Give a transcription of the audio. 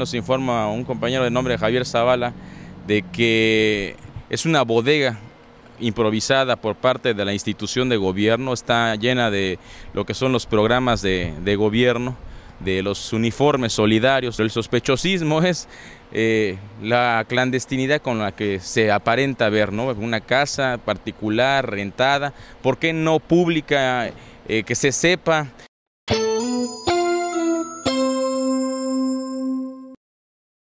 Nos informa un compañero de nombre Javier Zavala de que es una bodega improvisada por parte de la institución de gobierno, está llena de lo que son los programas de, de gobierno, de los uniformes solidarios. El sospechosismo es eh, la clandestinidad con la que se aparenta ver, ¿no? Una casa particular, rentada, ¿por qué no pública, eh, que se sepa